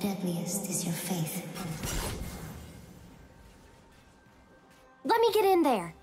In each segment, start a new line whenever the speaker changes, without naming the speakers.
deadliest is your faith.
Let me get in there.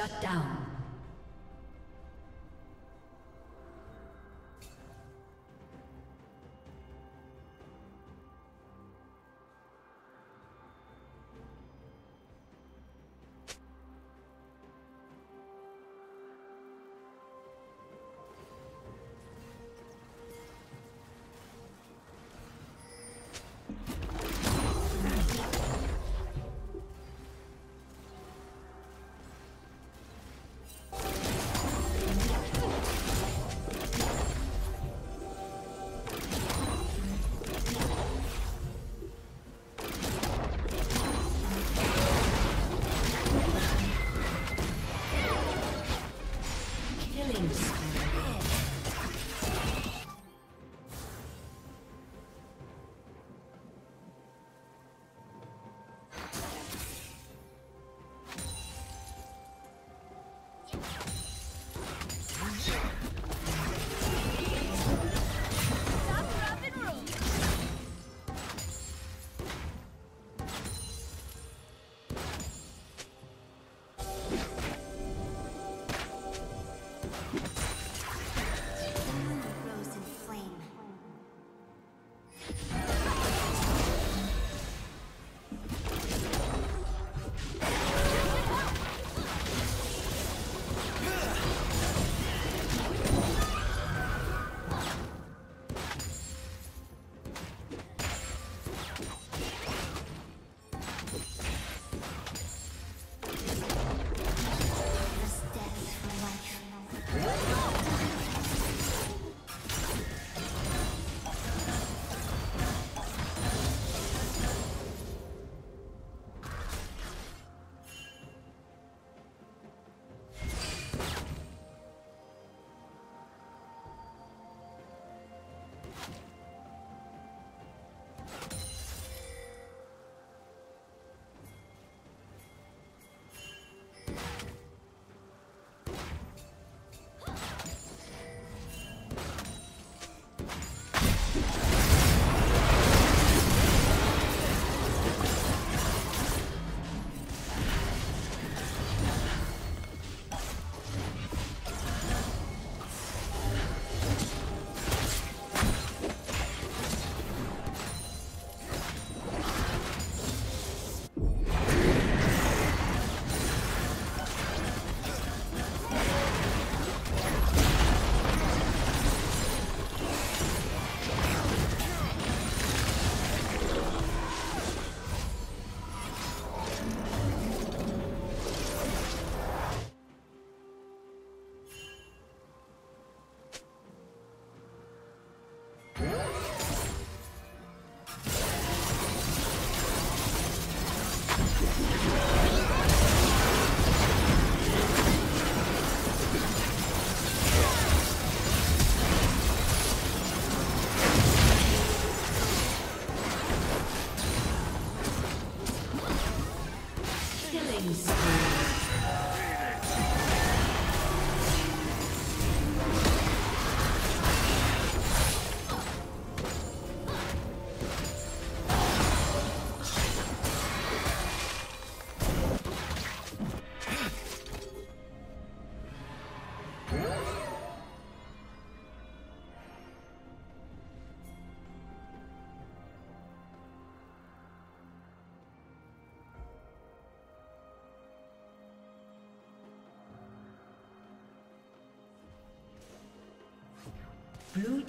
Shut down. Blue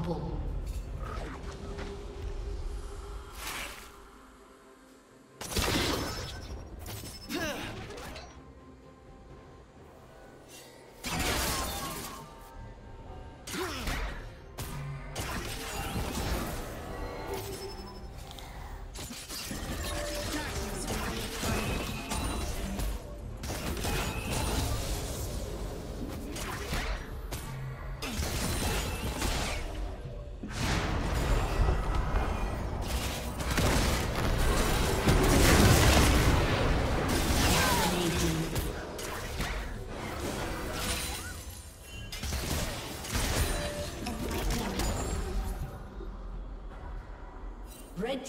Unstoppable.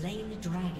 Slain the dragon.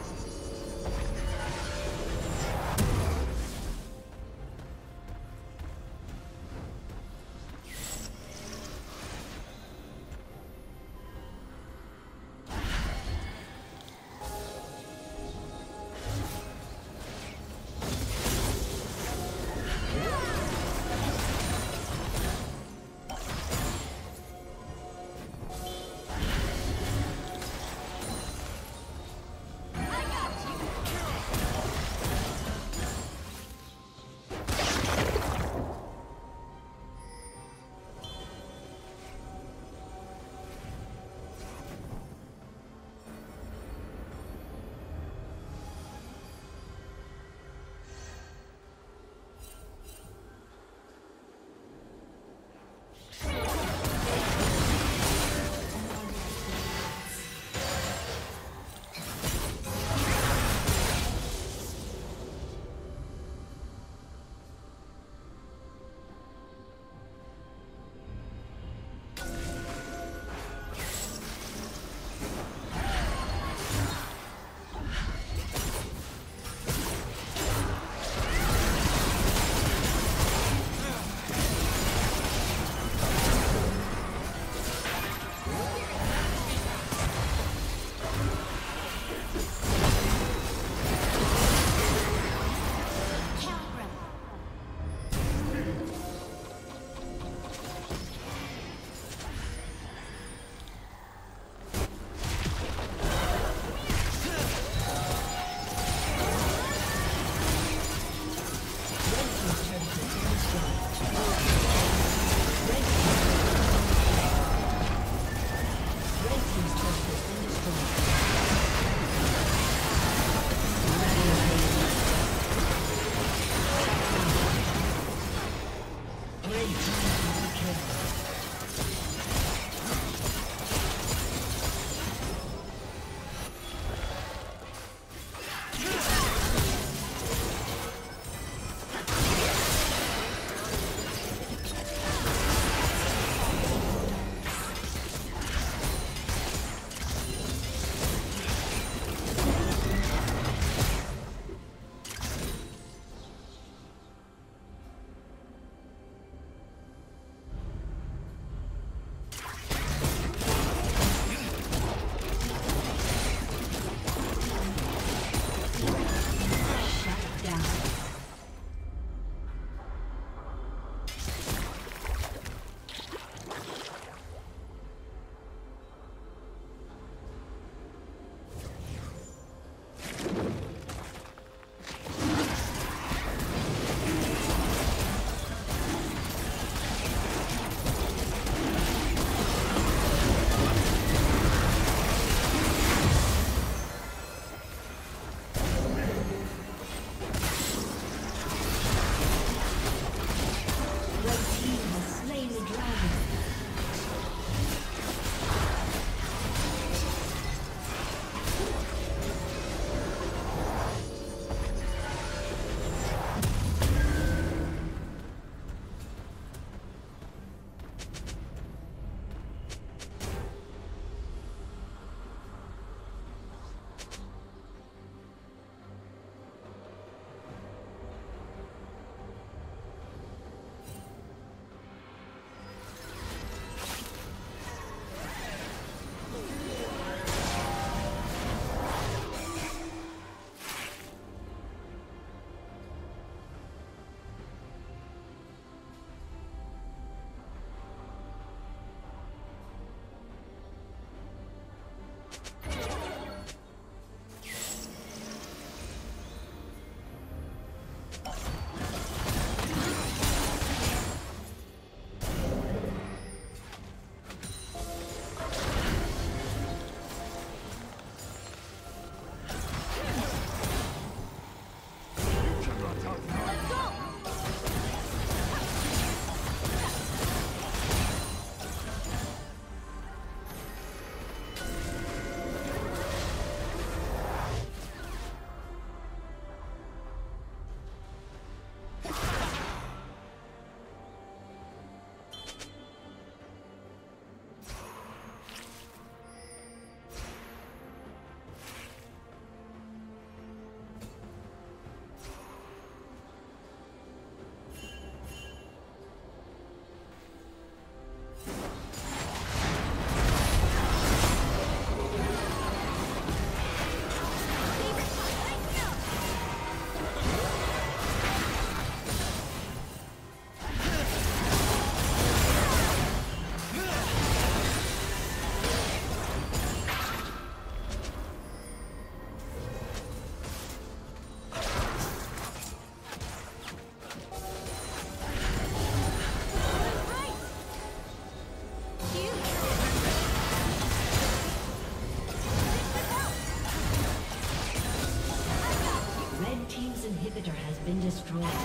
Destroyed.